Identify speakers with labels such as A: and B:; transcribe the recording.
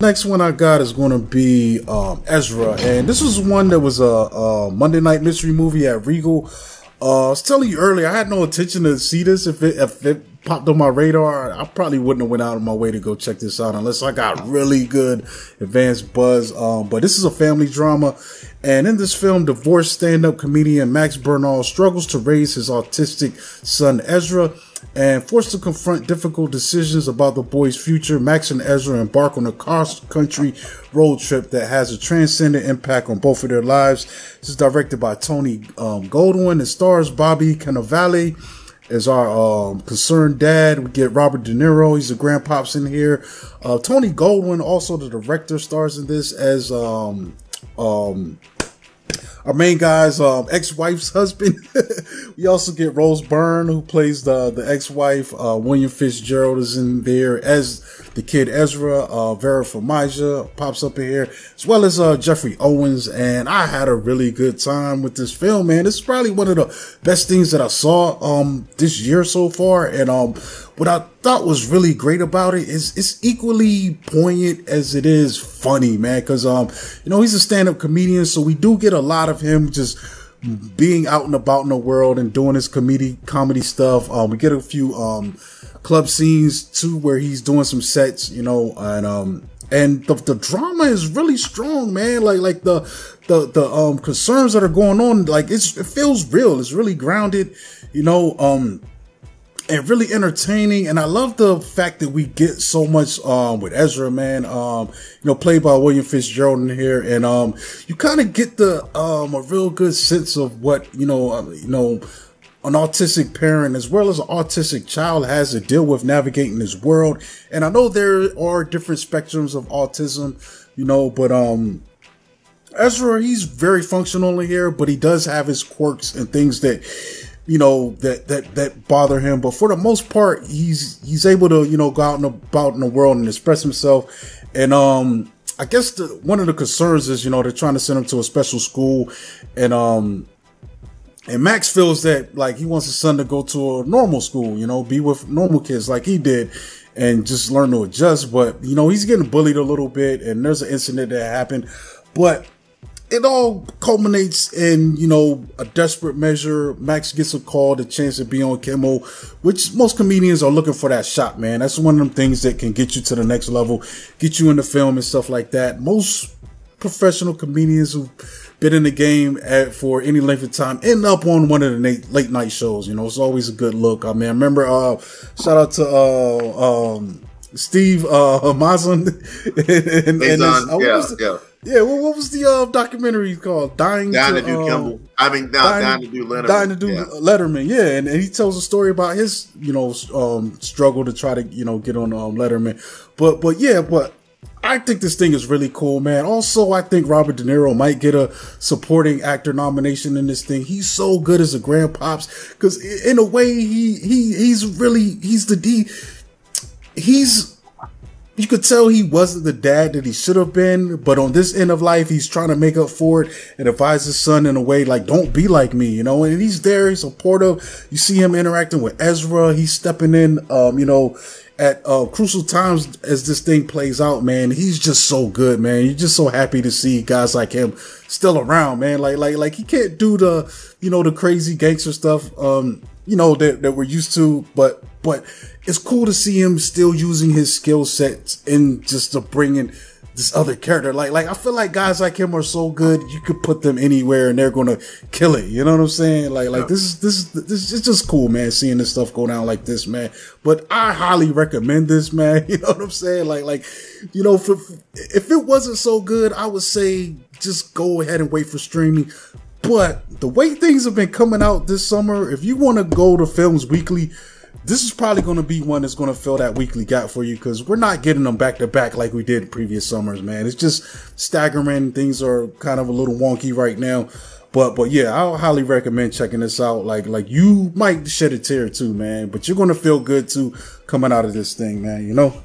A: Next one I got is going to be um, Ezra, and this was one that was a, a Monday Night Mystery movie at Regal. Uh, I was telling you earlier, I had no intention to see this. If it if it popped on my radar, I probably wouldn't have went out of my way to go check this out unless I got really good advanced buzz. Um, but this is a family drama, and in this film, divorced stand-up comedian Max Bernal struggles to raise his autistic son Ezra and forced to confront difficult decisions about the boy's future, Max and Ezra embark on a cross-country road trip that has a transcendent impact on both of their lives. This is directed by Tony um, Goldwyn and stars Bobby Cannavale as our um, concerned dad. We get Robert De Niro. He's the grandpops in here. Uh, Tony Goldwyn, also the director, stars in this as um, um, our main guy's um, ex-wife's husband. we also get Rose Byrne, who plays the the ex-wife. Uh, William Fitzgerald is in there as the kid Ezra. Uh, Vera Farmiga pops up in here, as well as uh, Geoffrey Owens. And I had a really good time with this film, man. This is probably one of the best things that I saw um, this year so far. And um, what I thought was really great about it is it's equally poignant as it is funny, man. Cause, um, you know, he's a stand-up comedian. So we do get a lot of him just being out and about in the world and doing his comedy, comedy stuff. Um, we get a few, um, club scenes too, where he's doing some sets, you know, and, um, and the, the drama is really strong, man. Like, like the, the, the, um, concerns that are going on, like it's, it feels real. It's really grounded, you know, um, and really entertaining. And I love the fact that we get so much um, with Ezra, man. Um, you know, played by William Fitzgerald in here, and um, you kind of get the um, a real good sense of what you know, uh, you know, an autistic parent as well as an autistic child has to deal with navigating this world. And I know there are different spectrums of autism, you know, but um. Ezra, he's very functional in here, but he does have his quirks and things that you know that that that bother him. But for the most part he's he's able to you know go out and about in the world and express himself. And um i guess the, one of the concerns is you know they're trying to send him to a special school. And um and max feels that like he wants his son to go to a normal school you know be with normal kids like he did and just learn to adjust. But you know he's getting bullied a little bit and there's an incident that happened. But it all culminates in, you know, a desperate measure. Max gets a call, the chance to be on Kimmel, which most comedians are looking for that shot, man. That's one of them things that can get you to the next level, get you in the film and stuff like that. Most professional comedians who've been in the game at, for any length of time end up on one of the late, late night shows. You know, it's always a good look. I mean, I remember, uh, shout out to, uh, um, Steve, uh, Mazan and, and, and
B: uh, yeah, yeah
A: yeah, what, what was the uh, documentary called? Dying,
B: dying to, to do um, Kimmel. I mean, dying, dying, to do Letterman.
A: Dying to do yeah. Letterman. Yeah, and, and he tells a story about his, you know, um, struggle to try to, you know, get on um, Letterman. But, but yeah, but I think this thing is really cool, man. Also, I think Robert De Niro might get a supporting actor nomination in this thing. He's so good as a grandpops because in a way, he he he's really he's the D. He's you could tell he wasn't the dad that he should have been, but on this end of life, he's trying to make up for it and advise his son in a way like, don't be like me, you know, and he's there, he's supportive. You see him interacting with Ezra. He's stepping in, um, you know, at uh, crucial times as this thing plays out, man. He's just so good, man. You're just so happy to see guys like him still around, man. Like, like, like he can't do the, you know, the crazy gangster stuff, um, you know, that, that we're used to, but, but it's cool to see him still using his skill sets and just to bring in this other character. Like, like I feel like guys like him are so good, you could put them anywhere and they're gonna kill it. You know what I'm saying? Like, like this is this is this is just cool, man. Seeing this stuff go down like this, man. But I highly recommend this, man. You know what I'm saying? Like, like you know, for, if it wasn't so good, I would say just go ahead and wait for streaming. But the way things have been coming out this summer, if you want to go to Films Weekly this is probably going to be one that's going to fill that weekly gap for you because we're not getting them back to back like we did previous summers, man. It's just staggering. Things are kind of a little wonky right now. But but yeah, I'll highly recommend checking this out. Like like you might shed a tear too, man. But you're gonna feel good too coming out of this thing, man. You know.